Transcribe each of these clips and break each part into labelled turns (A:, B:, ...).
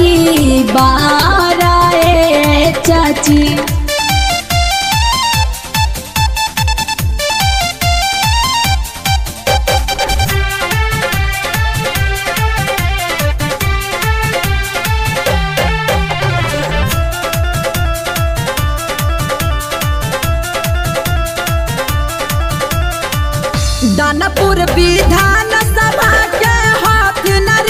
A: की
B: बाराए चाची।
A: दानपुर विधान सभा के हाथ नर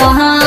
A: 啊。